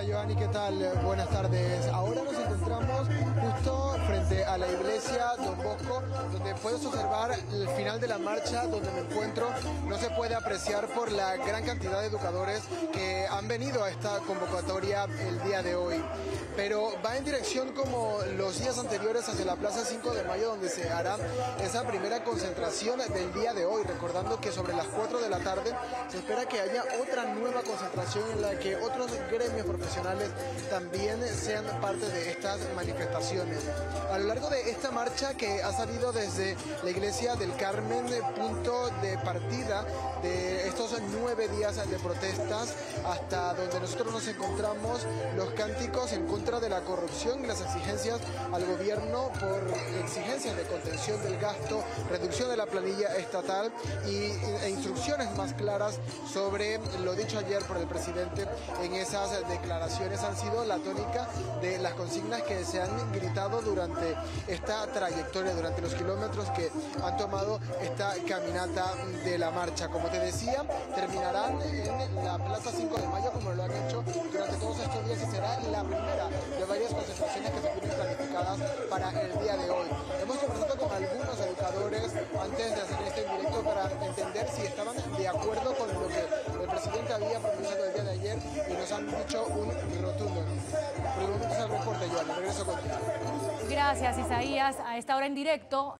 Hola Giovanni, ¿qué tal? Buenas tardes. Ahora iglesia Don Bosco, donde puedes observar el final de la marcha, donde me encuentro. No se puede apreciar por la gran cantidad de educadores que han venido a esta convocatoria el día de hoy pero va en dirección como los días anteriores hacia la Plaza 5 de Mayo donde se hará esa primera concentración del día de hoy, recordando que sobre las 4 de la tarde se espera que haya otra nueva concentración en la que otros gremios profesionales también sean parte de estas manifestaciones. A lo largo de esta marcha que ha salido desde la iglesia del Carmen, punto de partida de estos nueve días de protestas hasta donde nosotros nos encontramos, los cánticos en contra de la corrupción y las exigencias al gobierno por exigencias de contención del gasto, reducción de la planilla estatal y, e instrucciones más claras sobre lo dicho ayer por el presidente en esas declaraciones. Han sido la tónica de las consignas que se han gritado durante esta trayectoria, durante los kilómetros que han tomado esta caminata de la marcha. Como te decía, terminarán en la Plaza 5 de Mayo como lo han hecho durante todos estos días y será la primera de varias concentraciones que se tienen planificadas para el día de hoy. Hemos conversado con algunos educadores antes de hacer este directo para entender si estaban de acuerdo con lo que el presidente había pronunciado el día de ayer y nos han dicho un rotundo. Gracias, Isaías. A esta hora en directo.